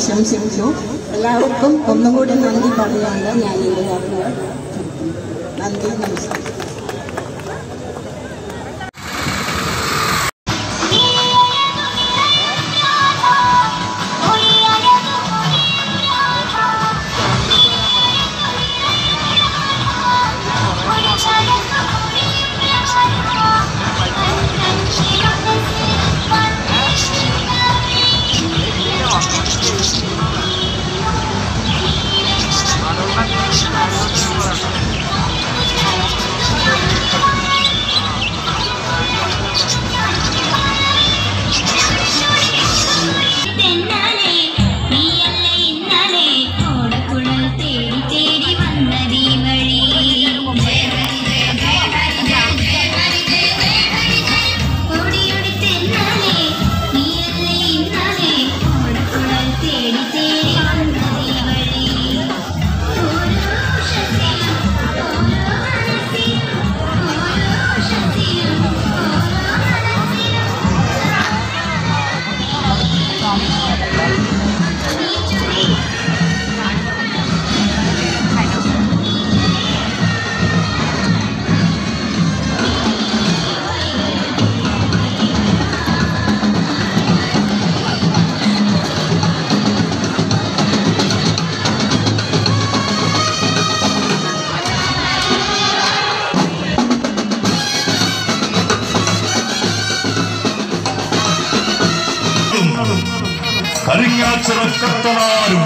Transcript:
ആശംസിച്ചു. എല്ലാവർക്കും ഒന്നുകൂടി നന്ദി പറയാനുള്ള ഞാൻ ഇവിടെ നന്ദി നമസ്കാരം. スロッカットのある